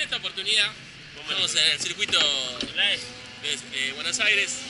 En esta oportunidad. Estamos en el circuito de, de Buenos Aires,